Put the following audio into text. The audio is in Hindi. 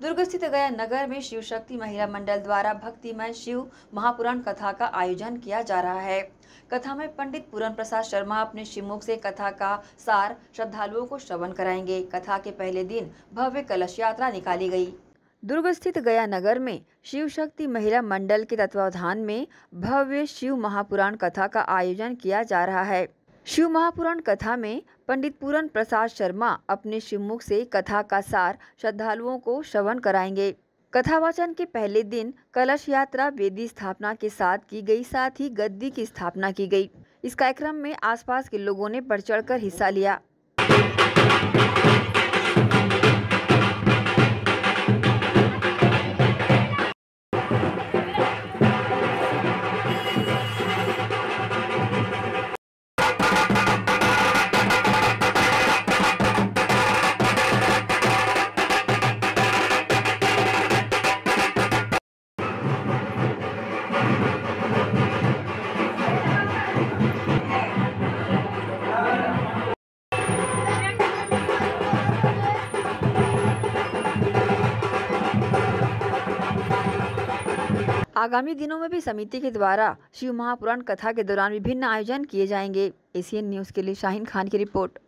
दुर्ग स्थित गया नगर में शिव शक्ति महिला मंडल द्वारा भक्तिमय शिव महापुराण कथा का आयोजन किया जा रहा है। कथा में पंडित पूरन प्रसाद शर्मा अपने शिवमुख से कथा का सार श्रद्धालुओं को श्रवण कराएँगे। कथा के पहले दिन भव्य कलश यात्रा निकाली गई। दुर्ग स्थित गया नगर में शिव शक्ति महिला मंडल के तत्वावधान में भव्य शिव महापुराण कथा का आयोजन किया जा रहा है। शिव महापुराण कथा में पंडित पूरन प्रसाद शर्मा अपने शिवमुख से कथा का सार श्रद्धालुओं को श्रवण कराएँगे। कथावाचन के पहले दिन कलश यात्रा वेदी स्थापना के साथ की गई, साथ ही गद्दी की स्थापना की गई। इस कार्यक्रम में आसपास के लोगों ने बढ़ चढ़कर हिस्सा लिया। आगामी दिनों में भी समिति के द्वारा शिव महापुराण कथा के दौरान विभिन्न आयोजन किए जाएँगे। एशियन न्यूज़ के लिए शाहिन खान की रिपोर्ट।